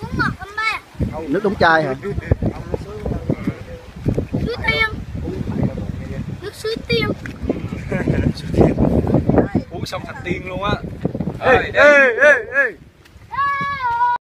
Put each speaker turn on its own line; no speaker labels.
uống ngọt lắm ba
nước đóng chai hả?
Suối tiên. Nước suối tiên.
Uống xong thành tiên luôn á.
Ê ê ê ê.